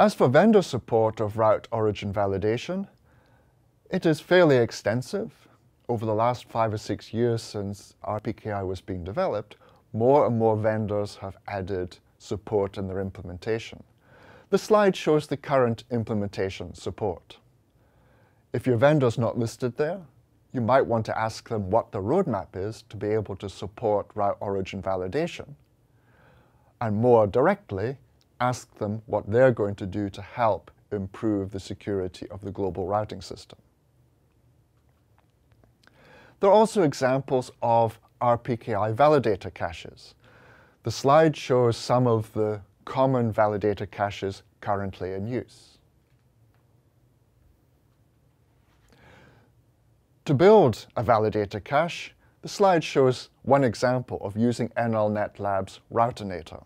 As for vendor support of route origin validation, it is fairly extensive. Over the last five or six years since RPKI was being developed, more and more vendors have added support in their implementation. The slide shows the current implementation support. If your vendor's not listed there, you might want to ask them what the roadmap is to be able to support route origin validation. And more directly, ask them what they're going to do to help improve the security of the global routing system. There are also examples of RPKI validator caches. The slide shows some of the common validator caches currently in use. To build a validator cache, the slide shows one example of using NLNet Labs Routinator.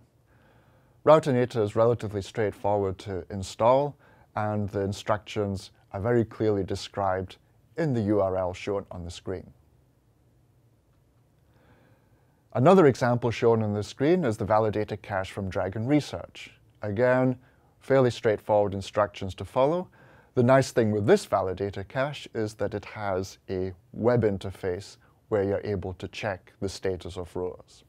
Routinator is relatively straightforward to install, and the instructions are very clearly described in the URL shown on the screen. Another example shown on the screen is the validator cache from Dragon Research. Again, fairly straightforward instructions to follow, the nice thing with this validator cache is that it has a web interface where you're able to check the status of ROAs.